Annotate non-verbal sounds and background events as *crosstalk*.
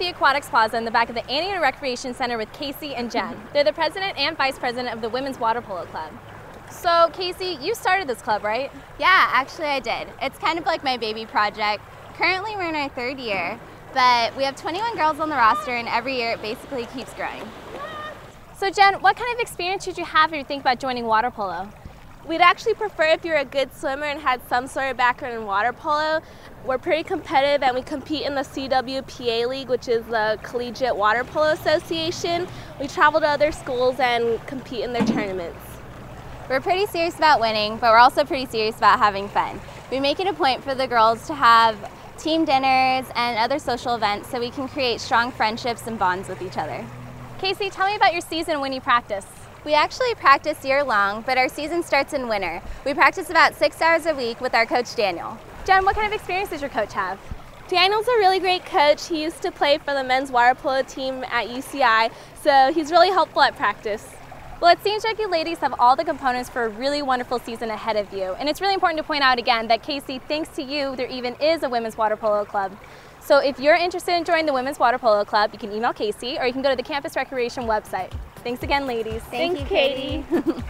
the Aquatics Plaza in the back of the Anteater Recreation Center with Casey and Jen. *laughs* They're the president and vice president of the Women's Water Polo Club. So, Casey, you started this club, right? Yeah, actually I did. It's kind of like my baby project. Currently we're in our third year, but we have 21 girls on the roster and every year it basically keeps growing. So Jen, what kind of experience should you have if you think about joining water polo? We'd actually prefer if you're a good swimmer and had some sort of background in water polo. We're pretty competitive and we compete in the CWPA League, which is the Collegiate Water Polo Association. We travel to other schools and compete in their tournaments. We're pretty serious about winning, but we're also pretty serious about having fun. We make it a point for the girls to have team dinners and other social events so we can create strong friendships and bonds with each other. Casey, tell me about your season when you practice. We actually practice year long, but our season starts in winter. We practice about six hours a week with our coach Daniel. Jen, what kind of experience does your coach have? Daniel's a really great coach. He used to play for the men's water polo team at UCI, so he's really helpful at practice. Well, it seems like you ladies have all the components for a really wonderful season ahead of you. And it's really important to point out again that Casey, thanks to you, there even is a women's water polo club. So if you're interested in joining the Women's Water Polo Club, you can email Casey or you can go to the Campus Recreation website. Thanks again, ladies. Thank Thanks, you, Katie. Katie. *laughs*